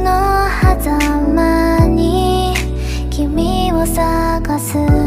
の狭間に君を探す